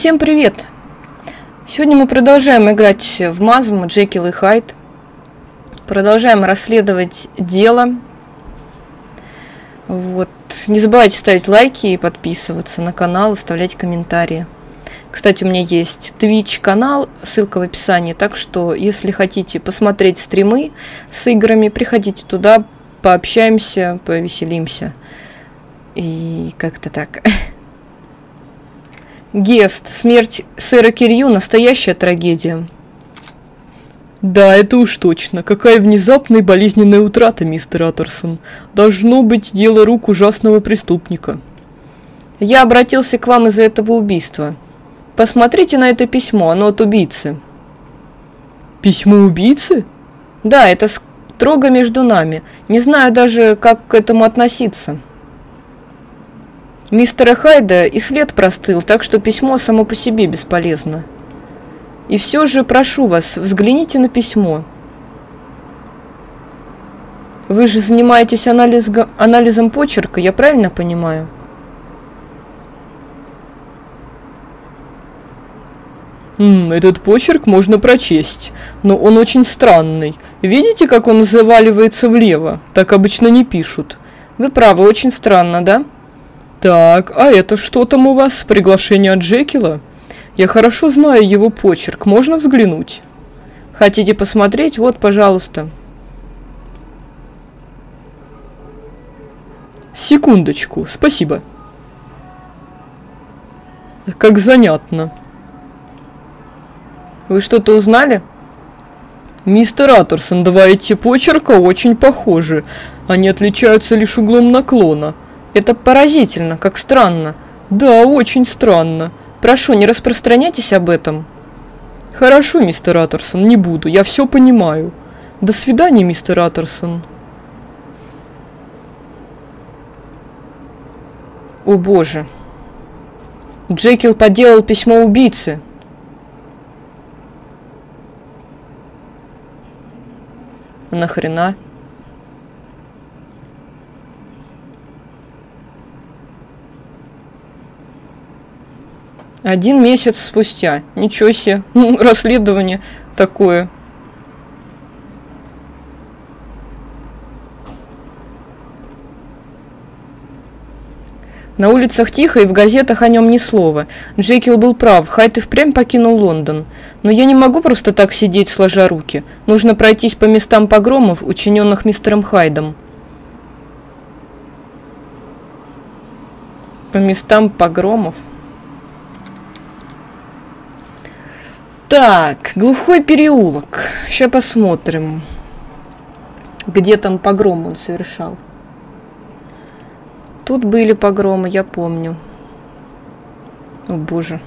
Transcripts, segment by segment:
Всем привет! Сегодня мы продолжаем играть в Мазм, Джекил и Хайд. Продолжаем расследовать дело. Вот. Не забывайте ставить лайки и подписываться на канал, оставлять комментарии. Кстати, у меня есть Twitch канал, ссылка в описании, так что если хотите посмотреть стримы с играми, приходите туда, пообщаемся, повеселимся. И как-то так. Гест. Смерть сэра Кирью – настоящая трагедия. Да, это уж точно. Какая внезапная и болезненная утрата, мистер Аттерсон. Должно быть дело рук ужасного преступника. Я обратился к вам из-за этого убийства. Посмотрите на это письмо, оно от убийцы. Письмо убийцы? Да, это строго между нами. Не знаю даже, как к этому относиться. Мистера Хайда и след простыл, так что письмо само по себе бесполезно. И все же прошу вас, взгляните на письмо. Вы же занимаетесь анализ, анализом почерка, я правильно понимаю? Этот почерк можно прочесть, но он очень странный. Видите, как он заваливается влево? Так обычно не пишут. Вы правы, очень странно, да? Так, а это что там у вас? Приглашение от Джекила? Я хорошо знаю его почерк. Можно взглянуть? Хотите посмотреть? Вот, пожалуйста. Секундочку, спасибо. Как занятно. Вы что-то узнали? Мистер Аттерсон, два эти почерка очень похожи. Они отличаются лишь углом наклона. Это поразительно, как странно. Да, очень странно. Прошу, не распространяйтесь об этом. Хорошо, мистер Аттерсон, не буду. Я все понимаю. До свидания, мистер Аттерсон. О боже. Джекил подделал письмо убийцы. Нахрена? Один месяц спустя. Ничего себе. Расследование такое. На улицах тихо и в газетах о нем ни слова. Джекил был прав, Хайт и впрямь покинул Лондон. Но я не могу просто так сидеть, сложа руки. Нужно пройтись по местам погромов, учиненных мистером Хайдом. По местам погромов? Так, глухой переулок. Сейчас посмотрим, где там погром он совершал. Тут были погромы, я помню. О боже.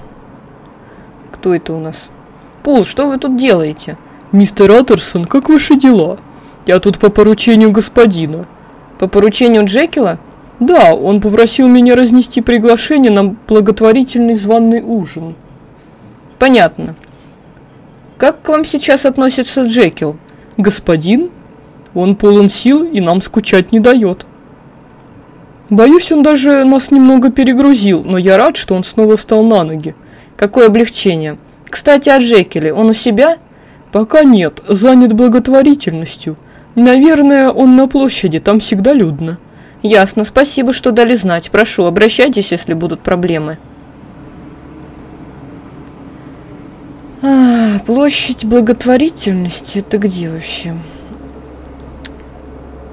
Кто это у нас? Пол, что вы тут делаете? Мистер Аттерсон, как ваши дела? Я тут по поручению господина. По поручению Джекила? Да, он попросил меня разнести приглашение на благотворительный званый ужин. Понятно. Как к вам сейчас относится Джекил? Господин? Он полон сил и нам скучать не дает. Боюсь, он даже нас немного перегрузил, но я рад, что он снова встал на ноги. Какое облегчение. Кстати, о Джекиле. Он у себя? Пока нет, занят благотворительностью. Наверное, он на площади, там всегда людно. Ясно, спасибо, что дали знать. Прошу, обращайтесь, если будут проблемы. А, площадь благотворительности, это где вообще?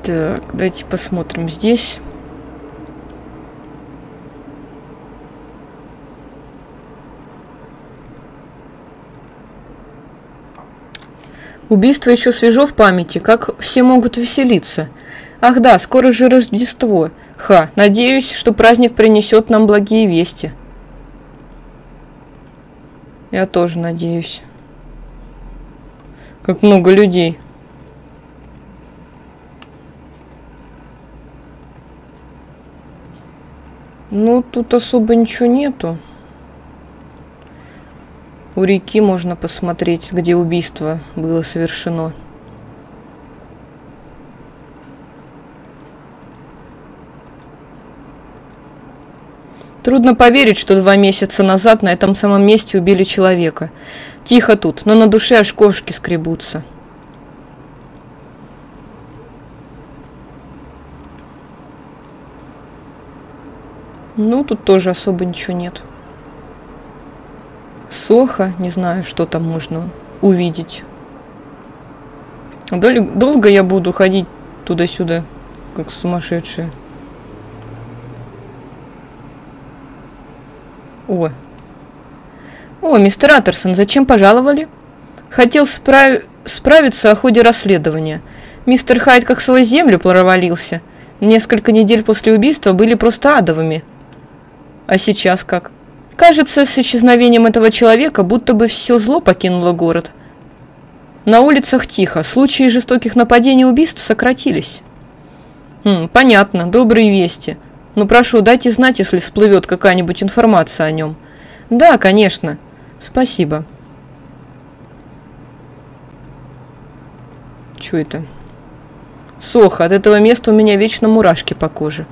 Так, давайте посмотрим здесь. Убийство еще свежо в памяти, как все могут веселиться. Ах да, скоро же Рождество. Ха, надеюсь, что праздник принесет нам благие вести. Я тоже надеюсь. Как много людей. Ну, тут особо ничего нету. У реки можно посмотреть, где убийство было совершено. Трудно поверить, что два месяца назад на этом самом месте убили человека. Тихо тут, но на душе аж кошки скребутся. Ну, тут тоже особо ничего нет. Соха, не знаю, что там можно увидеть. Дол- долго я буду ходить туда-сюда, как сумасшедшая. О. О, мистер Атерсон, зачем пожаловали? Хотел справ... справиться о ходе расследования. Мистер Хайд как свою землю провалился. Несколько недель после убийства были просто адовыми. А сейчас как? Кажется, с исчезновением этого человека будто бы все зло покинуло город. На улицах тихо, случаи жестоких нападений и убийств сократились. Хм, понятно, добрые вести. Но прошу, дайте знать, если всплывет какая-нибудь информация о нем. Да, конечно. Спасибо. Чё это? Соха, от этого места у меня вечно мурашки по коже.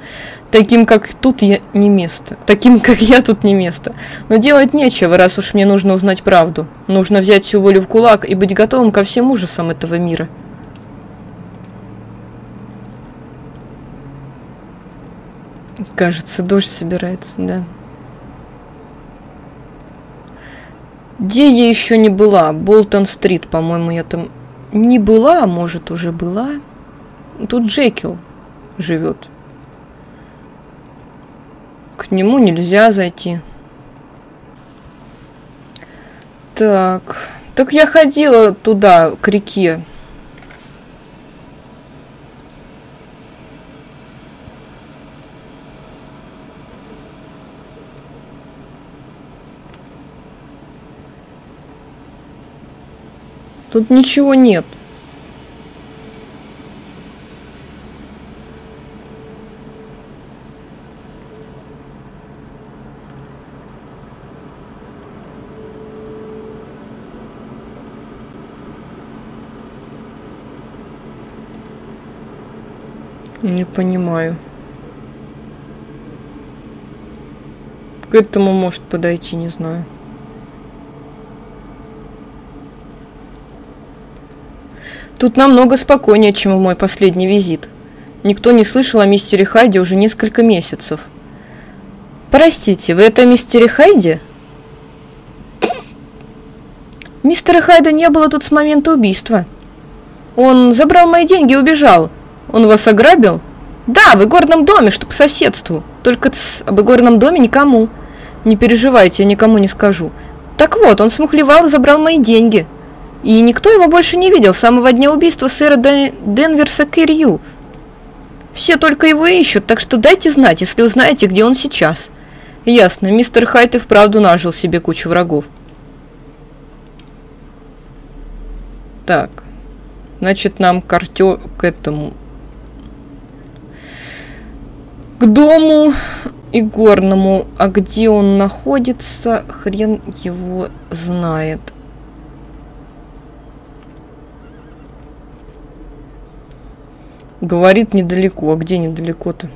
Таким, как тут я не место. Таким, как я тут не место. Но делать нечего, раз уж мне нужно узнать правду. Нужно взять всю волю в кулак и быть готовым ко всем ужасам этого мира. Кажется, дождь собирается, да. Где я еще не была? Болтон-стрит, по-моему, я там не была, а может уже была. Тут Джекил живет. К нему нельзя зайти. Так. Так я ходила туда, к реке. Тут ничего нет. Не понимаю. К этому может подойти, не знаю. Тут намного спокойнее, чем в мой последний визит. Никто не слышал о мистере Хайде уже несколько месяцев. Простите, вы это о мистере Хайде? Мистера Хайда не было тут с момента убийства. Он забрал мои деньги и убежал. Он вас ограбил? Да, в игорном доме, что по соседству. Только тс, об игорном доме никому. Не переживайте, я никому не скажу. Так вот, он смухлевал и забрал мои деньги. И никто его больше не видел с самого дня убийства сэра Ден... Денверса Кирью. Все только его ищут, так что дайте знать, если узнаете, где он сейчас. Ясно, мистер Хайт и вправду нажил себе кучу врагов. Так, значит, нам к, к этому к дому игорному, а где он находится, хрен его знает. Говорит недалеко, а где недалеко-то?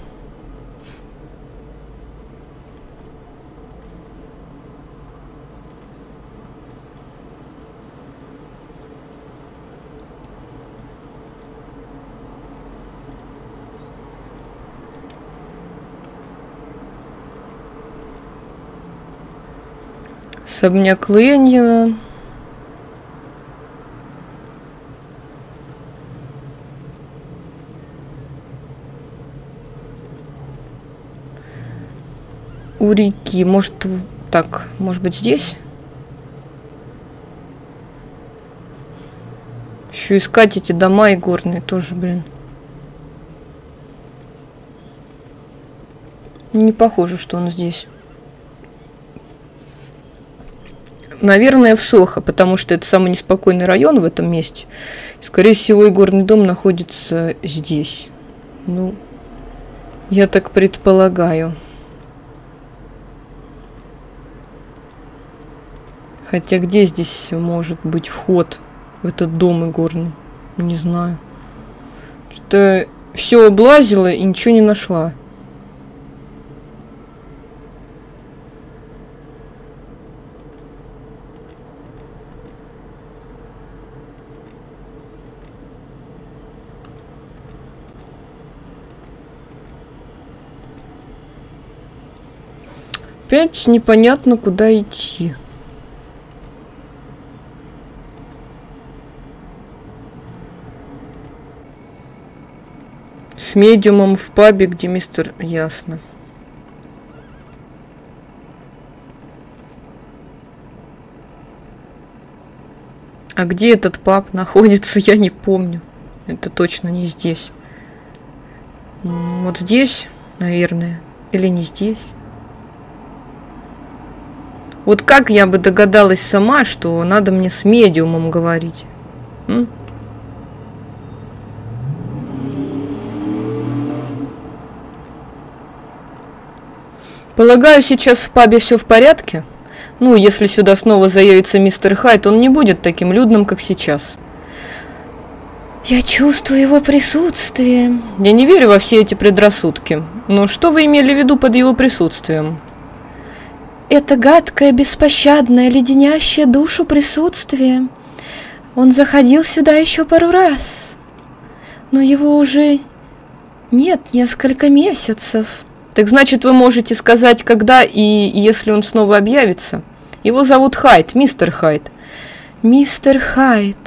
Особняк Ленина. Реки. Может, так, может быть, здесь? Еще искать эти дома и горные тоже, блин. Не похоже, что он здесь. Наверное, в Сохо, потому что это самый неспокойный район в этом месте. Скорее всего, и горный дом находится здесь. Ну, я так предполагаю. Хотя где здесь может быть вход в этот дом игорный? Не знаю. Что-то все облазила и ничего не нашла. Опять непонятно, куда идти. С медиумом в пабе, где мистер... Ясно. А где этот паб находится, я не помню. Это точно не здесь. Вот здесь, наверное. Или не здесь. Вот как я бы догадалась сама, что надо мне с медиумом говорить? М? Полагаю, сейчас в пабе все в порядке? Ну, если сюда снова заявится мистер Хайт, он не будет таким людным, как сейчас. Я чувствую его присутствие. Я не верю во все эти предрассудки. Но что вы имели в виду под его присутствием? Это гадкое, беспощадное, леденящее душу присутствие. Он заходил сюда еще пару раз. Но его уже нет несколько месяцев. Так значит, вы можете сказать, когда и если он снова объявится? Его зовут Хайт, мистер Хайт. Мистер Хайт.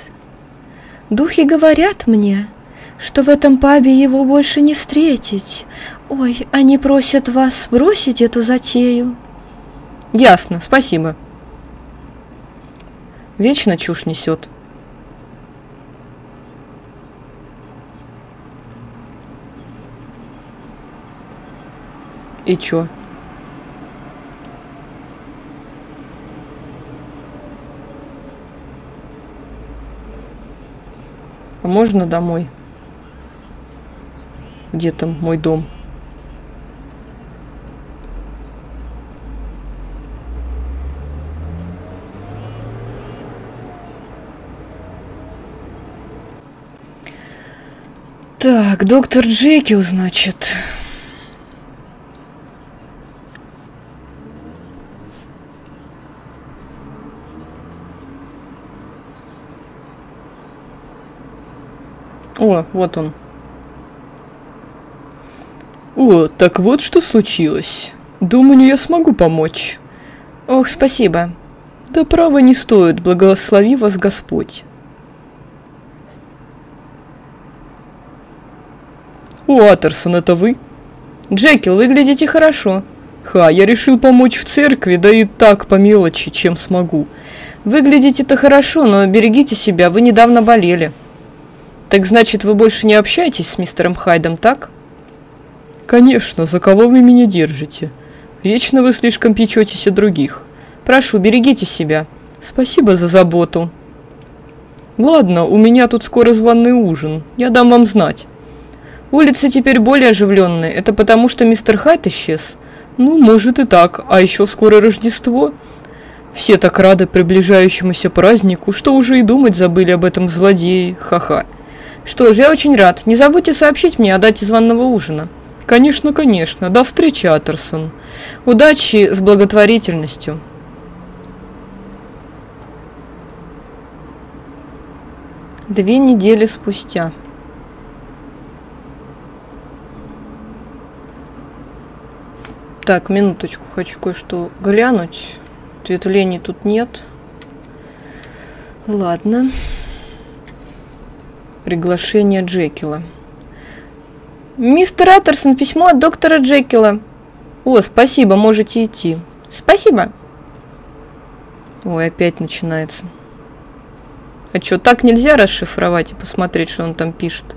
Духи говорят мне, что в этом пабе его больше не встретить. Ой, они просят вас бросить эту затею. Ясно, спасибо. Вечно чушь несет. И чё? А можно домой? Где там мой дом? Так, доктор Джекил, значит. О, вот он. О, так вот что случилось. Думаю, я смогу помочь. Ох, спасибо. Да право не стоит, благослови вас Господь. О, Атерсон, это вы? Джекил, выглядите хорошо. Ха, я решил помочь в церкви, да и так по мелочи, чем смогу. Выглядите-то хорошо, но берегите себя, вы недавно болели. Так значит, вы больше не общаетесь с мистером Хайдом, так? Конечно, за кого вы меня держите? Вечно вы слишком печетесь о других. Прошу, берегите себя. Спасибо за заботу. Ладно, у меня тут скоро званый ужин. Я дам вам знать. Улицы теперь более оживленные. Это потому, что мистер Хайт исчез? Ну, может и так. А еще скоро Рождество. Все так рады приближающемуся празднику, что уже и думать забыли об этом злодее. Ха-ха. Что ж, я очень рад. Не забудьте сообщить мне о дате званного ужина. Конечно, конечно. До встречи, Атерсон. Удачи с благотворительностью. Две недели спустя. Так, минуточку, хочу кое-что глянуть. Ответвлений тут нет. Ладно. Приглашение Джекила. «Мистер Аттерсон, письмо от доктора Джекила». «О, спасибо, можете идти». «Спасибо». Ой, опять начинается. А что, так нельзя расшифровать и посмотреть, что он там пишет?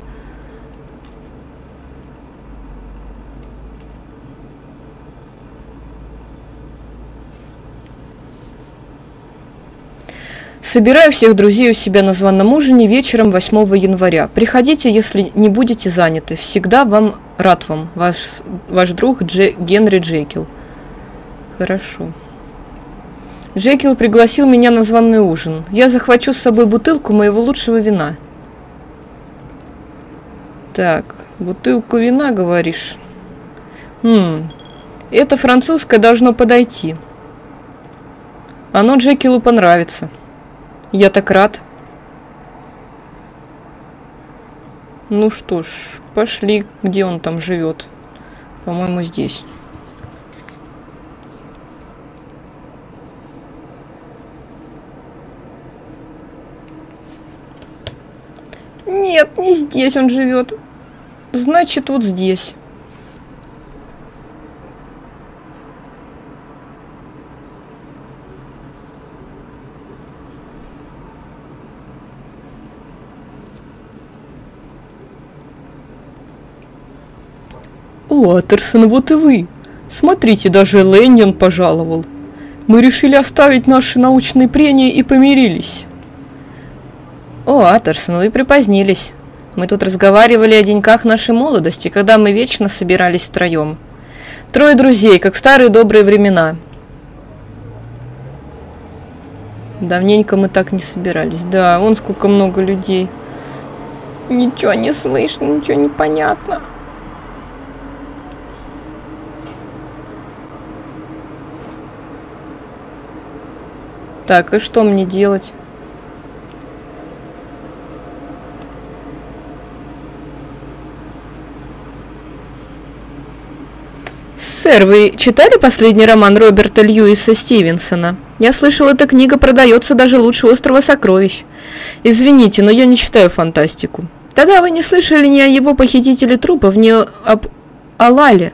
Собираю всех друзей у себя на званом ужине вечером 8 января. Приходите, если не будете заняты. Всегда вам рад вам. Ваш, ваш друг Дже, Генри Джекил. Хорошо. Джекил пригласил меня на званый ужин. Я захвачу с собой бутылку моего лучшего вина. Так, бутылку вина, говоришь? Хм, это французское должно подойти. Оно Джекилу понравится. Я так рад. Ну что ж, пошли, где он там живет. По-моему, здесь. Нет, не здесь он живет. Значит, вот здесь. Уотерсон, вот и вы. Смотрите, даже Лэньон пожаловал. Мы решили оставить наши научные прения и помирились. О, Атерсон, вы припозднились. Мы тут разговаривали о деньках нашей молодости, когда мы вечно собирались втроем. Трое друзей, как старые добрые времена. Давненько мы так не собирались. Да, вон сколько много людей. Ничего не слышно, ничего не понятно. Так, и что мне делать? Сэр, вы читали последний роман Роберта Льюиса Стивенсона? Я слышал, эта книга продается даже лучше «Острова сокровищ». Извините, но я не читаю фантастику. Тогда вы не слышали ни о его похитителе трупов, ни об Алале.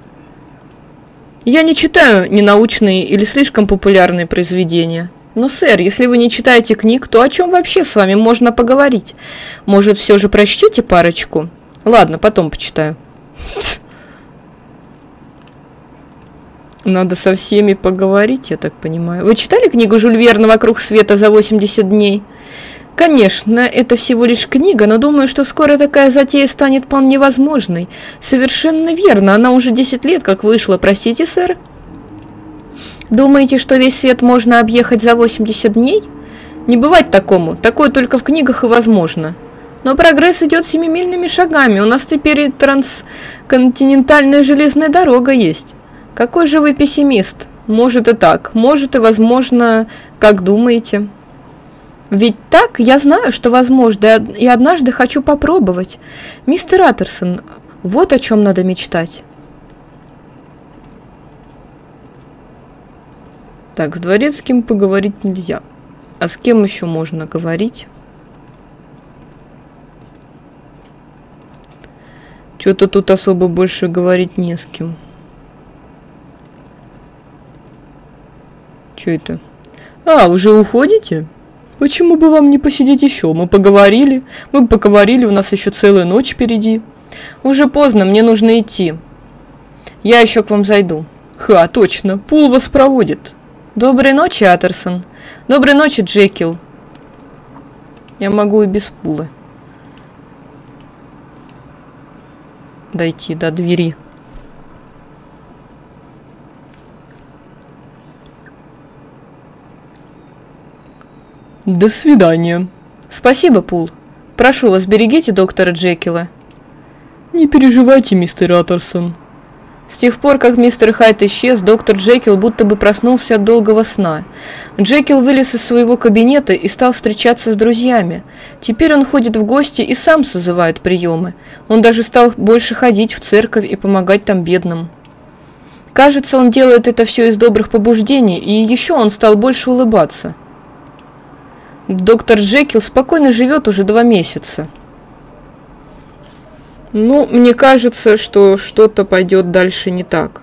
Я не читаю ненаучные или слишком популярные произведения. Но, сэр, если вы не читаете книг, то о чем вообще с вами можно поговорить? Может, все же прочтете парочку? Ладно, потом почитаю. Надо со всеми поговорить, я так понимаю. Вы читали книгу Жюль Верна «Вокруг света за 80 дней»? Конечно, это всего лишь книга, но думаю, что скоро такая затея станет вполне возможной. Совершенно верно, она уже 10 лет как вышла, простите, сэр? Думаете, что весь свет можно объехать за 80 дней? Не бывать такому, такое только в книгах и возможно. Но прогресс идет семимильными шагами, у нас теперь и трансконтинентальная железная дорога есть. Какой же вы пессимист? Может и так, может и возможно, как думаете? Ведь так я знаю, что возможно, и однажды хочу попробовать. Мистер Аттерсон, вот о чем надо мечтать. Так, с дворецким поговорить нельзя. А с кем еще можно говорить? Что-то тут особо больше говорить не с кем. Что это? А, уже уходите? Почему бы вам не посидеть еще? Мы поговорили, мы поговорили, у нас еще целая ночь впереди. Уже поздно, мне нужно идти. Я еще к вам зайду. Ха, точно, Пул вас проводит. Доброй ночи, Атерсон. Доброй ночи, Джекил. Я могу и без пулы. Дойти до двери. До свидания. Спасибо, Пул. Прошу вас, берегите доктора Джекила. Не переживайте, мистер Атерсон. С тех пор, как мистер Хайт исчез, доктор Джекил будто бы проснулся от долгого сна. Джекил вылез из своего кабинета и стал встречаться с друзьями. Теперь он ходит в гости и сам созывает приемы. Он даже стал больше ходить в церковь и помогать там бедным. Кажется, он делает это все из добрых побуждений, и еще он стал больше улыбаться. Доктор Джекил спокойно живет уже два месяца. Ну, мне кажется, что что-то пойдет дальше не так.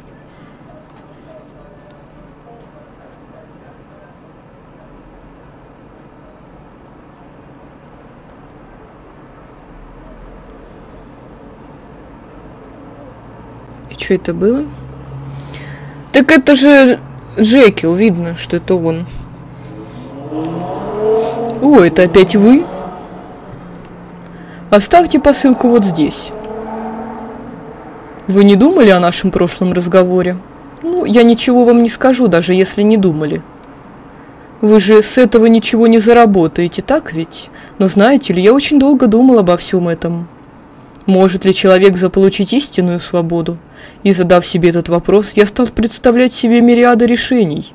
И что это было? Так это же Джекил, видно, что это он. О, это опять вы? Оставьте посылку вот здесь. Вы не думали о нашем прошлом разговоре? Ну, я ничего вам не скажу, даже если не думали. Вы же с этого ничего не заработаете, так ведь? Но знаете ли, я очень долго думал обо всем этом. Может ли человек заполучить истинную свободу? И задав себе этот вопрос, я стал представлять себе мириады решений.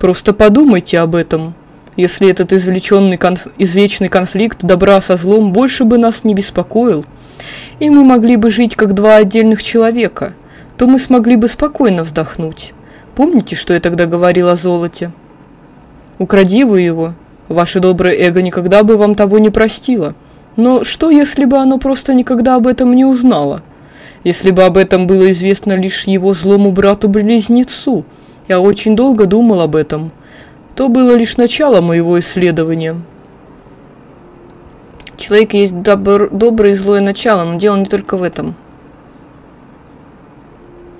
Просто подумайте об этом. Если этот извлеченный конф... извечный конфликт добра со злом больше бы нас не беспокоил – и мы могли бы жить как два отдельных человека, то мы смогли бы спокойно вздохнуть. Помните, что я тогда говорил о золоте? Укради вы его, ваше доброе эго никогда бы вам того не простило. Но что, если бы оно просто никогда об этом не узнало? Если бы об этом было известно лишь его злому брату-близнецу? Я очень долго думал об этом. То было лишь начало моего исследования. Человек есть добр, доброе и злое начало, но дело не только в этом.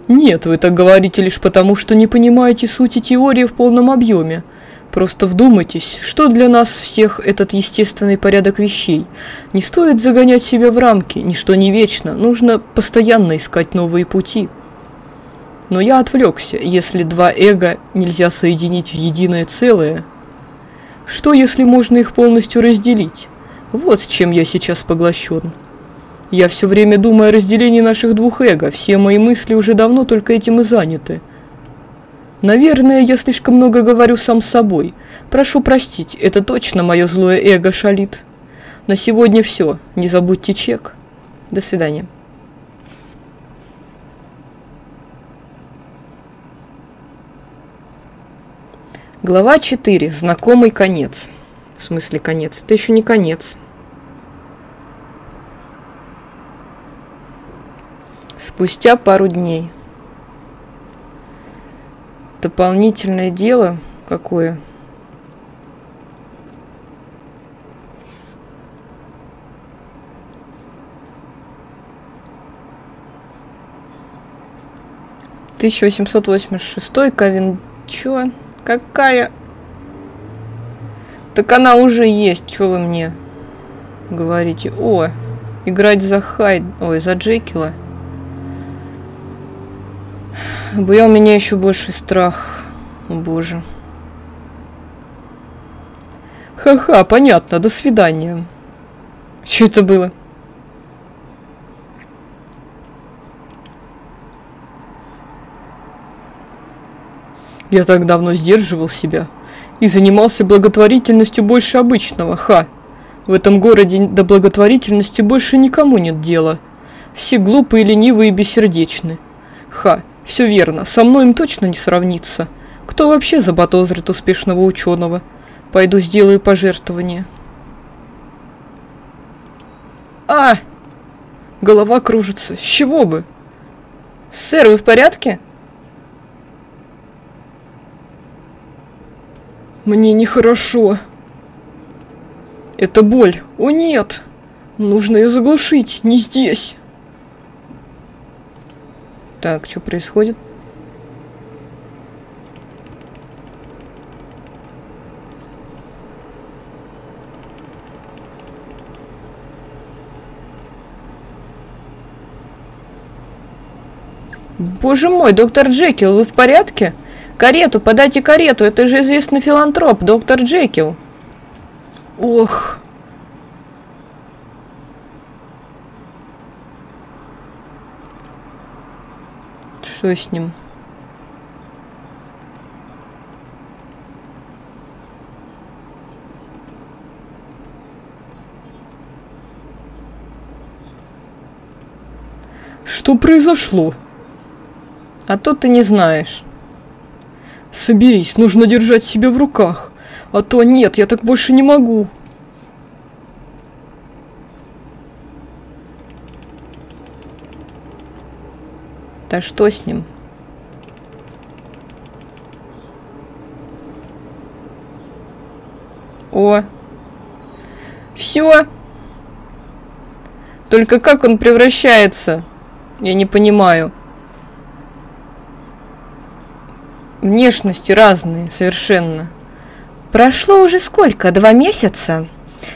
Нет, вы так говорите лишь потому, что не понимаете сути теории в полном объеме. Просто вдумайтесь, что для нас всех этот естественный порядок вещей. Не стоит загонять себя в рамки, ничто не вечно, нужно постоянно искать новые пути. Но я отвлекся, если два эго нельзя соединить в единое целое. Что если можно их полностью разделить? Вот с чем я сейчас поглощен. Я все время думаю о разделении наших двух эго, все мои мысли уже давно только этим и заняты – Наверное, я слишком много говорю сам с собой. Прошу простить, это точно мое злое эго шалит. На сегодня все. Не забудьте чек. До свидания. Глава 4. Знакомый конец. В смысле конец? Это еще не конец. Спустя пару дней. Дополнительное дело какое? Тысяча восемьсот восемьдесят шестой Кавин... Чё? Какая? Так она уже есть, что вы мне говорите? О, играть за Хайд... Ой, за Джекила. Обуял меня еще больше страх. О боже. Ха-ха, понятно, до свидания. Что это было? Я так давно сдерживал себя и занимался благотворительностью больше обычного, ха. В этом городе до благотворительности больше никому нет дела. Все глупые, ленивые и бессердечны. Ха, все верно, со мной им точно не сравнится. Кто вообще заподозрит успешного ученого? Пойду сделаю пожертвование. А! Голова кружится. С чего бы? Сэр, вы в порядке? Мне нехорошо. Это боль. О нет! Нужно ее заглушить, не здесь. Так, что происходит? Боже мой, доктор Джекил, вы в порядке? Карету, подайте карету, это же известный филантроп, доктор Джекил. Ох, Что с ним? Что произошло? А то ты не знаешь. Соберись, нужно держать себя в руках. А то нет, я так больше не могу. Да что с ним? О! Все! Только как он превращается? Я не понимаю. Внешности разные, совершенно. Прошло уже сколько? Два месяца?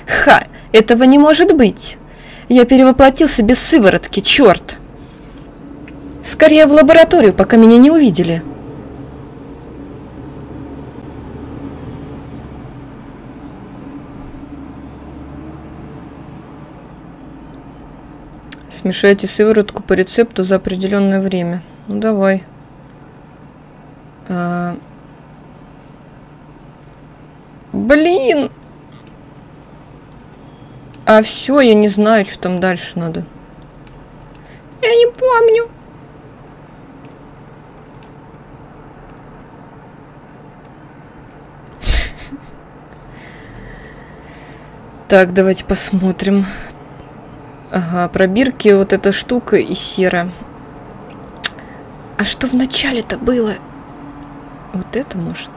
Ха! Этого не может быть! Я перевоплотился без сыворотки, черт! Скорее в лабораторию, пока меня не увидели. Смешайте сыворотку по рецепту за определенное время. Ну давай. А... Блин! А все, я не знаю, что там дальше надо. Я не помню. Так, давайте посмотрим. Ага, пробирки, вот эта штука и сера. А что в начале-то было? Вот это может?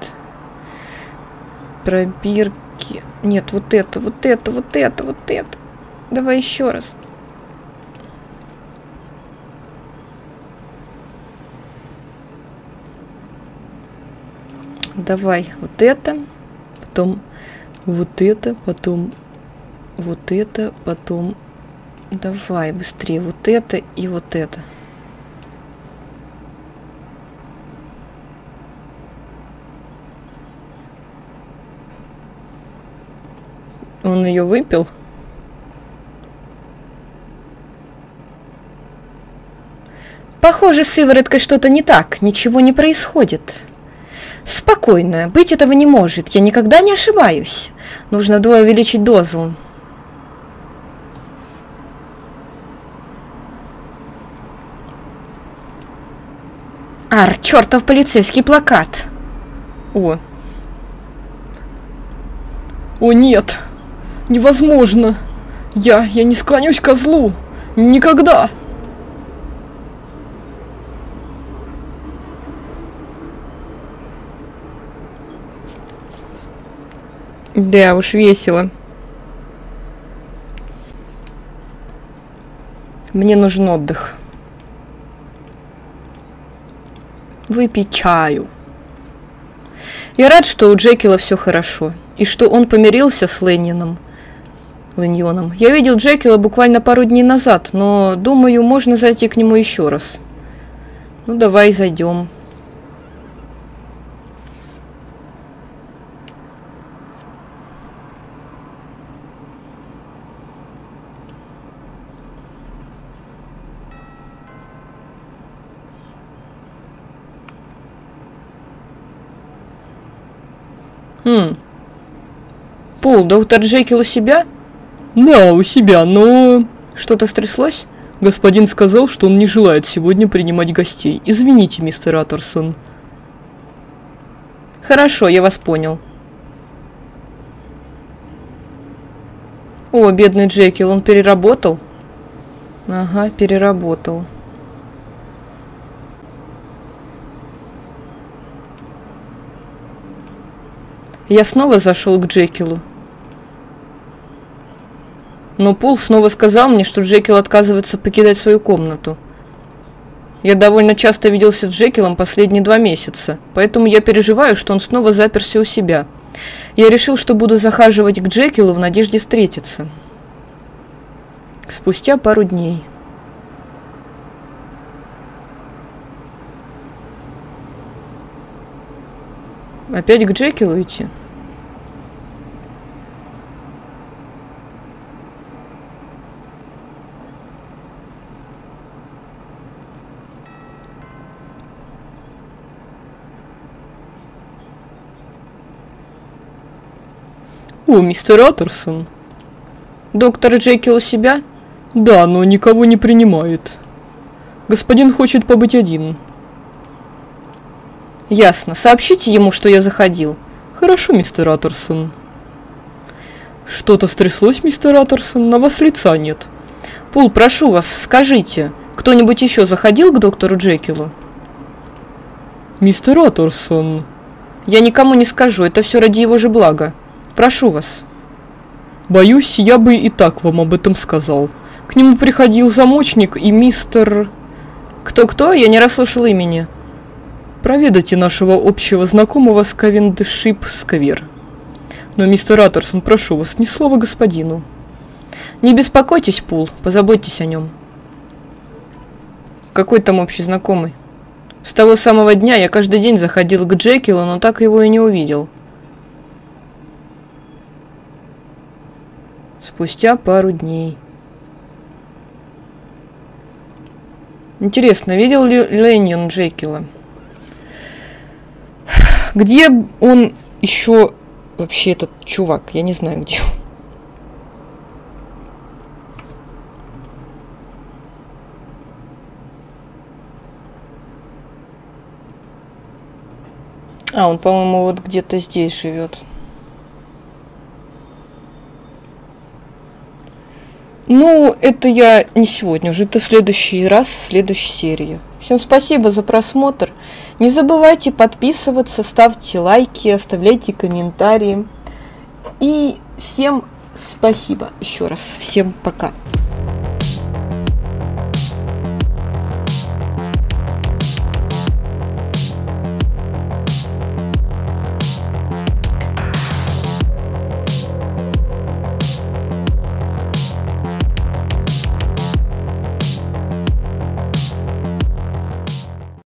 Пробирки. Нет, вот это, вот это, вот это, вот это. Давай еще раз. Давай вот это, потом вот это, потом вот это, потом давай быстрее вот это и вот это. Он ее выпил? Похоже, с сывороткой что-то не так, ничего не происходит. Спокойно, быть этого не может, я никогда не ошибаюсь. Нужно двое увеличить дозу. Ар, чертов полицейский плакат. О. О нет, невозможно. Я, я не склонюсь к козлу. Никогда. Да уж, весело. Мне нужен отдых. Выпить чаю. Я рад, что у Джекила все хорошо, и что он помирился с Ленином. Линьоном. Я видел Джекила буквально пару дней назад, но думаю, можно зайти к нему еще раз. Ну, давай зайдем. Хм. Пол, доктор Джекил у себя? Да, у себя, но... Что-то стряслось? Господин сказал, что он не желает сегодня принимать гостей. Извините, мистер Атерсон. Хорошо, я вас понял. О, бедный Джекил, он переработал? Ага, переработал. Я снова зашел к Джекилу. Но Пул снова сказал мне, что Джекил отказывается покидать свою комнату. Я довольно часто виделся с Джекилом последние два месяца, поэтому я переживаю, что он снова заперся у себя. Я решил, что буду захаживать к Джекилу в надежде встретиться. Спустя пару дней. Опять к Джекилу идти? О, мистер Атерсон. Доктор Джекил у себя? Да, но никого не принимает. Господин хочет побыть один. Ясно. Сообщите ему, что я заходил. Хорошо, мистер Атерсон. Что-то стряслось, мистер Атерсон? На вас лица нет. Пул, прошу вас, скажите, кто-нибудь еще заходил к доктору Джекилу? Мистер Атерсон. Я никому не скажу, это все ради его же блага. Прошу вас. Боюсь, я бы и так вам об этом сказал. К нему приходил замочник и мистер... Кто-кто? Я не расслышал имени. Проведайте нашего общего знакомого с Кавендшип Сквер. Но, мистер Атерсон, прошу вас, ни слова господину. Не беспокойтесь, Пул, позаботьтесь о нем. Какой там общий знакомый? С того самого дня я каждый день заходил к Джекилу, но так его и не увидел. Спустя пару дней. Интересно, видел ли Ленин Джекила? Где он еще вообще этот чувак? Я не знаю, где он. А, он, по-моему, вот где-то здесь живет. Ну, это я не сегодня, уже это в следующий раз, в следующей серии. Всем спасибо за просмотр. Не забывайте подписываться, ставьте лайки, оставляйте комментарии. И всем спасибо еще раз. Всем пока.